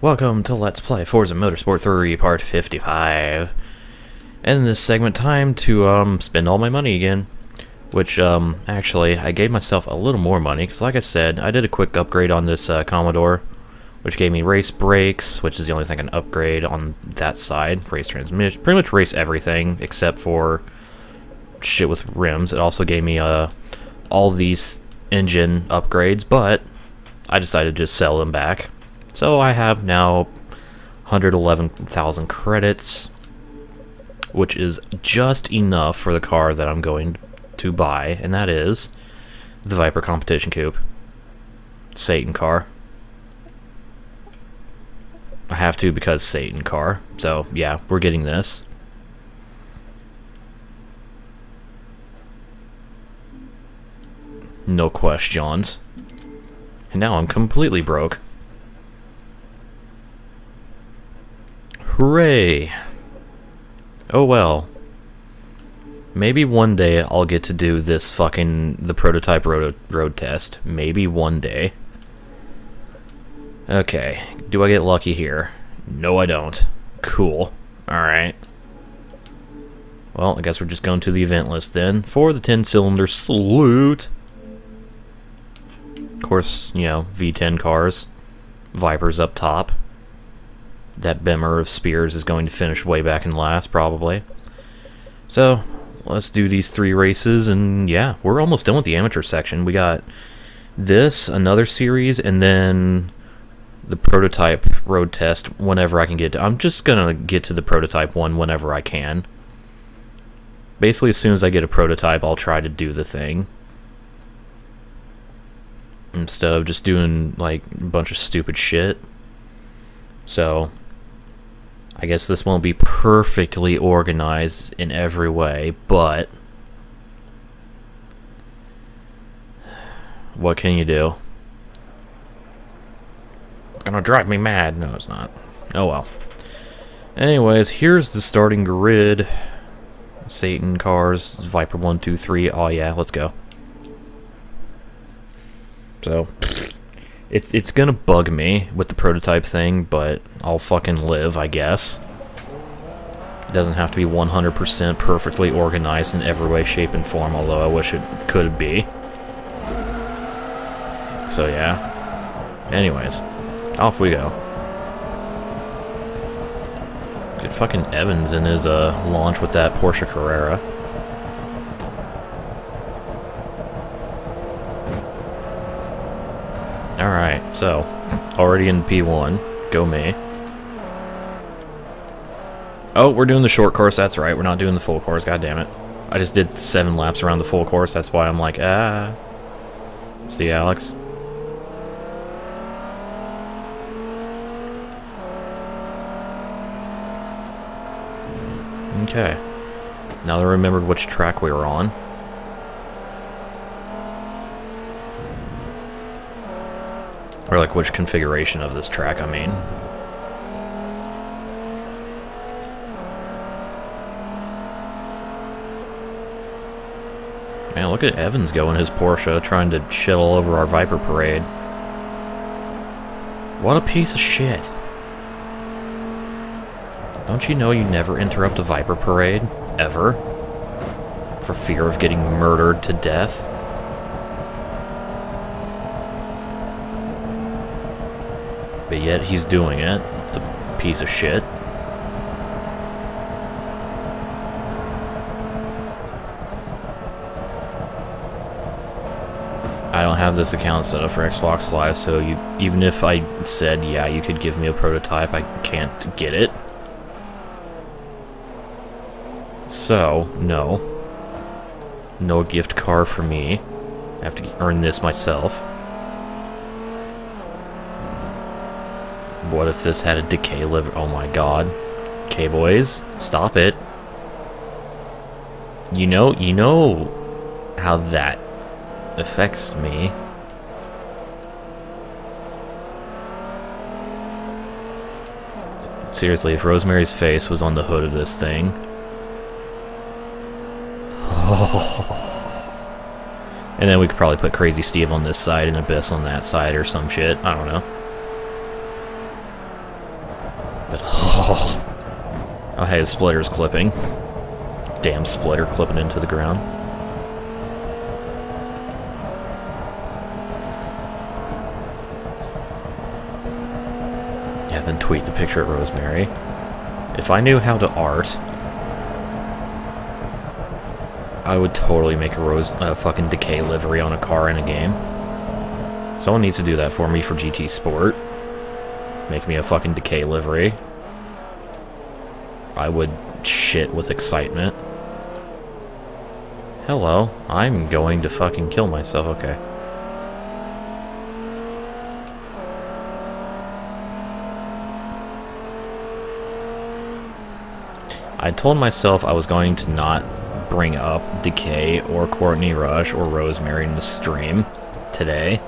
Welcome to Let's Play Forza Motorsport 3, Part 55. And in this segment, time to um, spend all my money again. Which, um, actually, I gave myself a little more money, because like I said, I did a quick upgrade on this uh, Commodore, which gave me race brakes, which is the only thing I can upgrade on that side. Race transmission, pretty much race everything, except for shit with rims. It also gave me uh, all these engine upgrades, but I decided to just sell them back. So I have now 111,000 credits, which is just enough for the car that I'm going to buy, and that is the Viper Competition Coupe. Satan car. I have to because Satan car. So, yeah, we're getting this. No questions. And now I'm completely broke. Hooray! Oh well. Maybe one day I'll get to do this fucking the prototype road road test. Maybe one day. Okay, do I get lucky here? No, I don't. Cool. Alright. Well, I guess we're just going to the event list then for the 10 cylinder salute. Of course, you know, V10 cars. Vipers up top. That Bimmer of Spears is going to finish way back in last, probably. So, let's do these three races, and yeah, we're almost done with the amateur section. We got this, another series, and then the prototype road test whenever I can get to. I'm just going to get to the prototype one whenever I can. Basically, as soon as I get a prototype, I'll try to do the thing instead of just doing like a bunch of stupid shit. So, I guess this won't be perfectly organized in every way, but what can you do? It's gonna drive me mad. No, it's not. Oh well. Anyways, here's the starting grid. Satan cars, Viper 1, 2, 3. Oh yeah, let's go. So, it's it's gonna bug me with the prototype thing, but I'll fucking live, I guess. It doesn't have to be 100% perfectly organized in every way, shape, and form, although I wish it could be. So yeah. Anyways, off we go. Good fucking Evans in his uh, launch with that Porsche Carrera. Alright, so, already in P1. Go me. Oh, we're doing the short course, that's right. We're not doing the full course, god damn it. I just did seven laps around the full course, that's why I'm like, ah. See, Alex? Okay. Now that I remembered which track we were on. Or like which configuration of this track, I mean. Man, look at Evans going his Porsche, trying to shit all over our Viper parade. What a piece of shit. Don't you know you never interrupt a Viper parade? Ever? For fear of getting murdered to death? But yet he's doing it. The piece of shit. I don't have this account set up for Xbox Live, so you, even if I said, yeah, you could give me a prototype, I can't get it. So, no. No gift card for me. I have to earn this myself. What if this had a decay liver? Oh my god. Okay, boys, stop it. You know, you know how that affects me. Seriously, if Rosemary's face was on the hood of this thing. And then we could probably put Crazzy Steve on this side and Abyss on that side or some shit. I don't know. Oh, hey, splitter's clipping. Damn splitter clipping into the ground. Yeah, then tweet the picture of Rosemary. If I knew how to art, I would totally make a rose, a fucking decay livery on a car in a game. Someone needs to do that for me for GT Sport. Make me a fucking decay livery. I would shit with excitement. Hello, I'm going to fucking kill myself, okay. I told myself I was going to not bring up Decay or Courtney Rush or Rosemary in the stream today.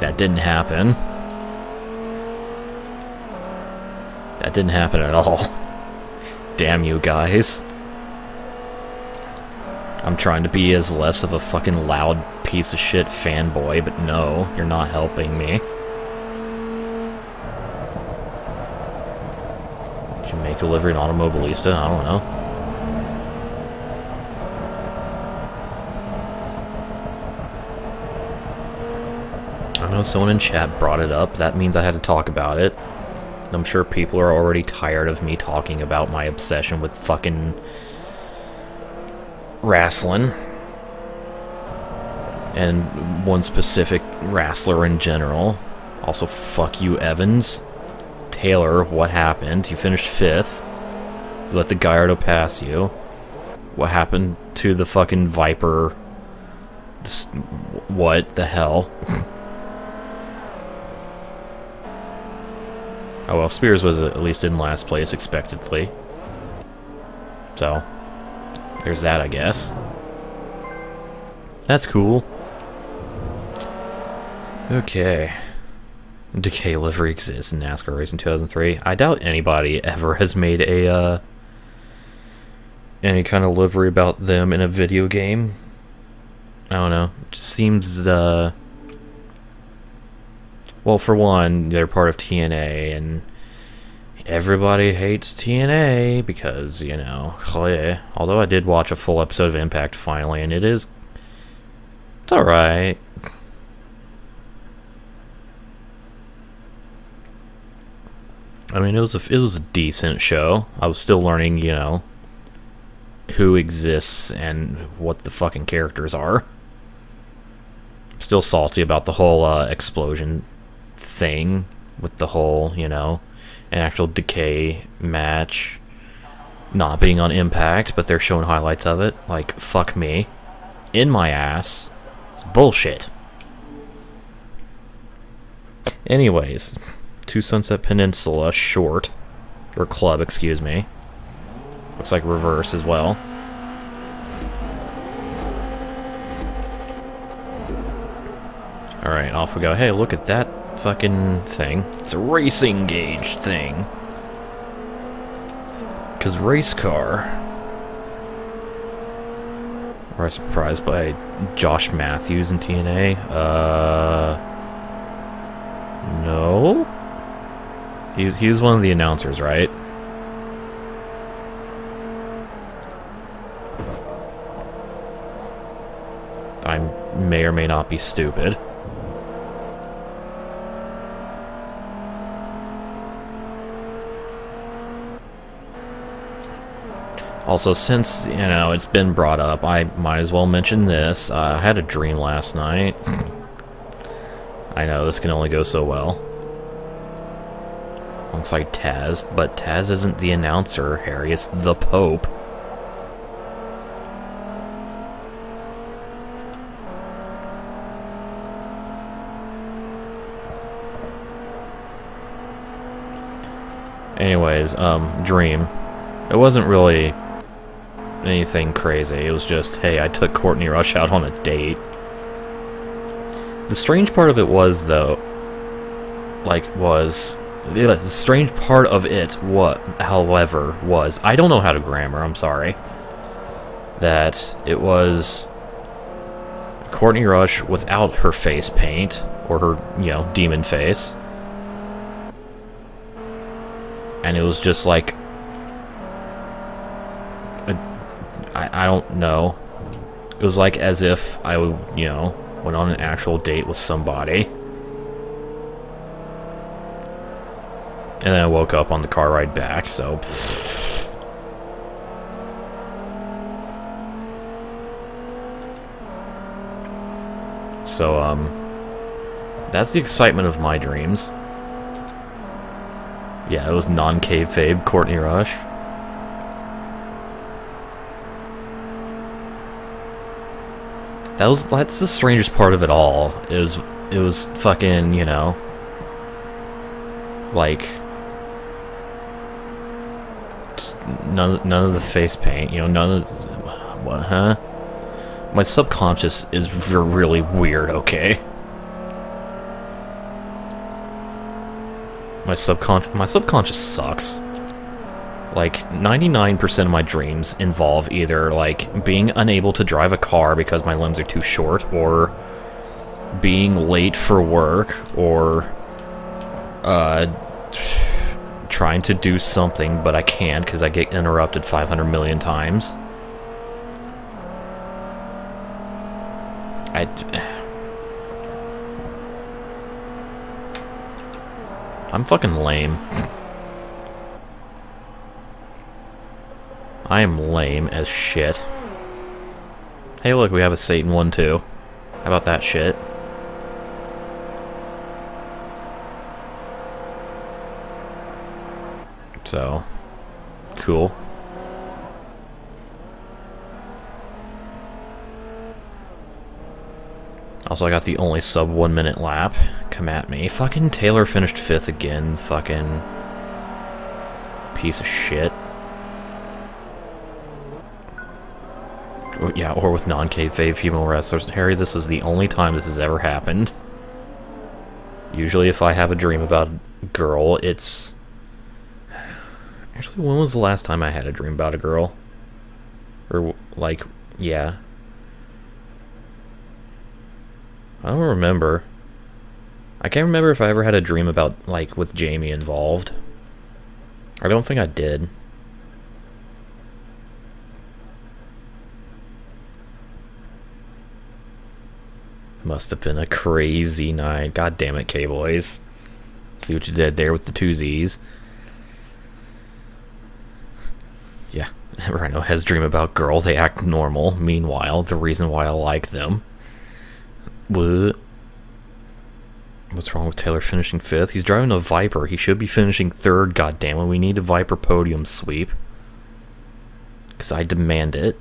That didn't happen. That didn't happen at all. Damn you guys. I'm trying to be as less of a fucking loud piece of shit fanboy, but no, you're not helping me. Should you make delivery an automobilista? I don't know. I know someone in chat brought it up. That means I had to talk about it. I'm sure people are already tired of me talking about my obsession with fucking wrestling. And one specific wrestler in general. Also, fuck you, Evans. Taylor, what happened? You finished fifth. You let the Gallardo pass you. What happened to the fucking Viper? Just, what the hell? Oh well, Spears was at least in last place, expectedly. So, there's that, I guess. That's cool. Okay. Decay livery exists in NASCAR race in 2003. I doubt anybody ever has made a, uh, any kind of livery about them in a video game. I don't know. It just seems, uh, well, for one, they're part of TNA, and everybody hates TNA because, you know, although I did watch a full episode of Impact finally, and it is, it's alright. I mean, it was a, it was a decent show. I was still learning, you know, who exists and what the fucking characters are. Still salty about the whole uh, explosion thing with the whole, you know, an actual decay match not being on Impact, but they're showing highlights of it. Like, fuck me. In my ass. It's bullshit. Anyways, to Sunset Peninsula short, or club, excuse me. Looks like reverse as well. Alright, off we go. Hey, look at that fucking thing. It's a racing gauge thing. Because race car... Or I surprised by Josh Matthews in TNA? Uh... No? He's, he was one of the announcers, right? I may or may not be stupid. Also, since, you know, it's been brought up, I might as well mention this. Uh, I had a dream last night. I know, this can only go so well. Alongside Taz, but Taz isn't the announcer, Harry. It's the Pope. Anyways, um, Dream. It wasn't really anything crazy. It was just, hey, I took Courtney Rush out on a date. The strange part of it was, though, like, was... The strange part of it, what, however, was... I don't know how to grammar, I'm sorry. That it was... Courtney Rush without her face paint, or her, you know, demon face. And it was just like I, I don't know. It was like as if I you know, went on an actual date with somebody. And then I woke up on the car ride back, so... So, um... That's the excitement of my dreams. Yeah, it was non-kayfabe Courtney Rush. That was that's the strangest part of it all. Is it was fucking, you know, like none none of the face paint, you know, none of what, huh? My subconscious is really weird, okay? My subconscious my subconscious sucks. Like 99% of my dreams involve either like being unable to drive a car because my limbs are too short or being late for work or uh trying to do something but I can't because I get interrupted 500 million times. I I'm fucking lame. I am lame as shit. Hey look, we have a Satan one too. How about that shit? So, cool. Also, I got the only sub one minute lap. Come at me. Fucking Taylor finished fifth again. Fucking piece of shit. Yeah, or with non-kayfabe female wrestlers. Harry, this was the only time this has ever happened. Usually if I have a dream about a girl, it's... Actually, when was the last time I had a dream about a girl? Or, like, yeah. I don't remember. I can't remember if I ever had a dream about, like, with Jamie involved. I don't think I did. Must have been a crazy night. God damn it, K-Boys. See what you did there with the two Z's. Yeah, Ryno has dream about girl. They act normal. Meanwhile, the reason why I like them. What? What's wrong with Taylor finishing fifth? He's driving a Viper. He should be finishing third, God damn it! We need a Viper podium sweep. Because I demand it.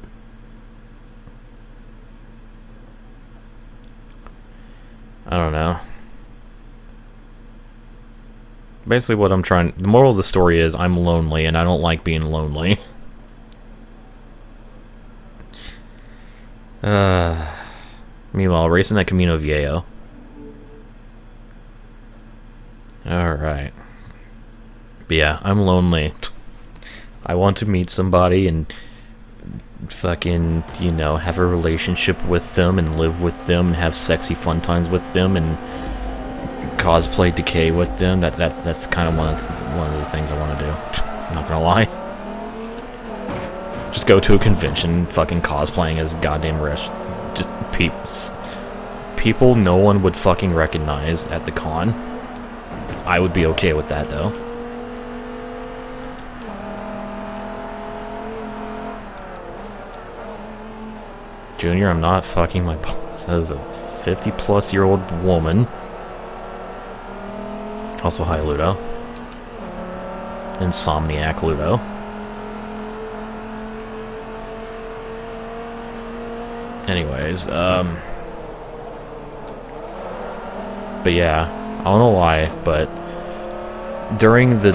I don't know. Basically what I'm trying... The moral of the story is I'm lonely, and I don't like being lonely. uh, meanwhile, racing at Camino Viejo. Alright. But yeah, I'm lonely. I want to meet somebody and fucking, you know, have a relationship with them and live with them and have sexy fun times with them and cosplay decay with them. That that's that's kind of one of the, one of the things I want to do. I'm not gonna lie. Just go to a convention, fucking cosplaying as goddamn rich. Just people, people no one would fucking recognize at the con. I would be okay with that though. Junior, I'm not fucking my boss. Is a 50 plus year old woman. Also, hi, Ludo. Insomniac Ludo. Anyways, um... But yeah, I don't know why, but... During the...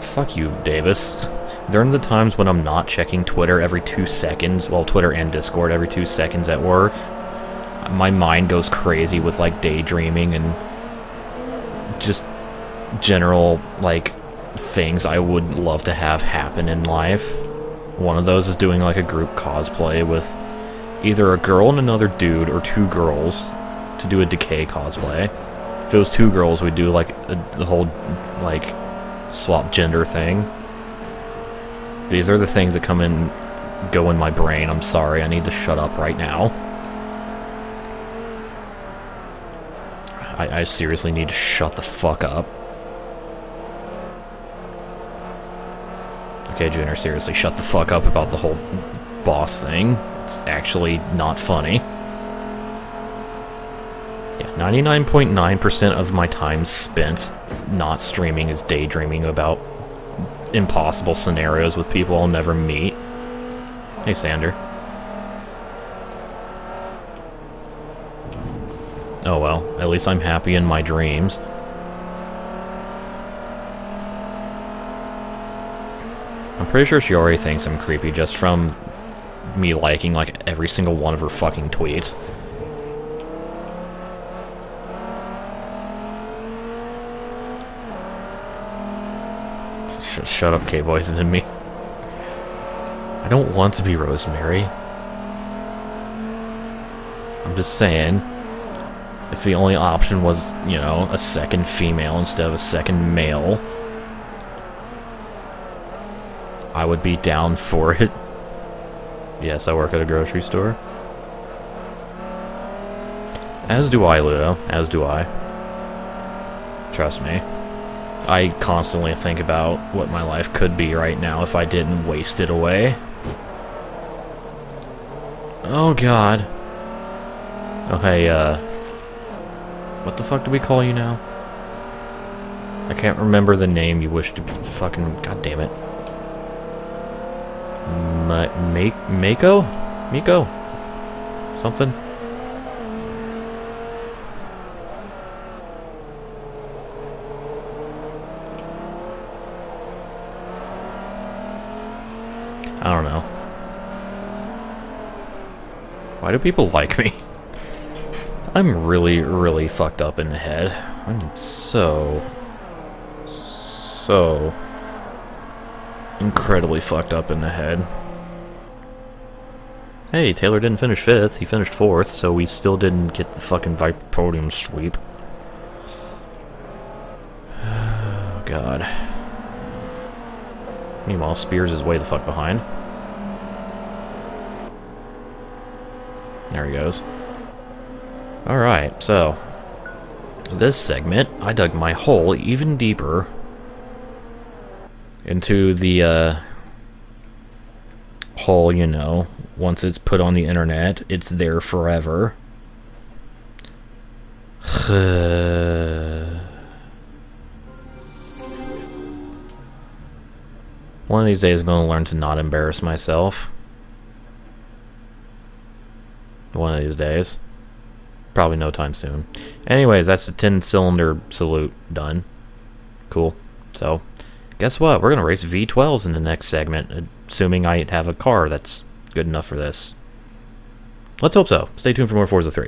Fuck you, Davis. During the times when I'm not checking Twitter every two seconds, well, Twitter and Discord every two seconds at work, my mind goes crazy with, like, daydreaming and just general, like, things I would love to have happen in life. One of those is doing, like, a group cosplay with either a girl and another dude or two girls to do a Decay cosplay. If it was two girls, we'd do, like, a, the whole, like, swap gender thing. These are the things that come in go in my brain. I'm sorry. I need to shut up right now. I, I seriously need to shut the fuck up. Okay, Junior, seriously, shut the fuck up about the whole boss thing. It's actually not funny. Yeah, 99.9% of my time spent not streaming is daydreaming about impossible scenarios with people I'll never meet. Hey, Sander. Oh well, at least I'm happy in my dreams. I'm pretty sure she already thinks I'm creepy just from me liking like every single one of her fucking tweets. Shut up, K-Boys, and me. I don't want to be Rosemary. I'm just saying, if the only option was, you know, a second female instead of a second male, I would be down for it. Yes, I work at a grocery store. As do I, Ludo. As do I. Trust me. I constantly think about what my life could be right now if I didn't waste it away. Oh god. Oh hey, uh... What the fuck do we call you now? I can't remember the name you wish to be fucking... God damn it. Ma make Mako? Miko? Something? I don't know. Why do people like me? I'm really, really fucked up in the head. I'm so... So... Incredibly fucked up in the head. Hey, Taylor didn't finish fifth, he finished fourth, so we still didn't get the fucking Viper podium sweep. Oh, God. Meanwhile, Spears is way the fuck behind. There he goes. Alright, so... This segment, I dug my hole even deeper into the uh, hole, you know. Once it's put on the internet, it's there forever. One of these days I'm going to learn to not embarrass myself. One of these days. Probably no time soon. Anyways, that's the 10-cylinder salute done. Cool. So, guess what? We're going to race V12s in the next segment, assuming I have a car that's good enough for this. Let's hope so. Stay tuned for more Forza 3.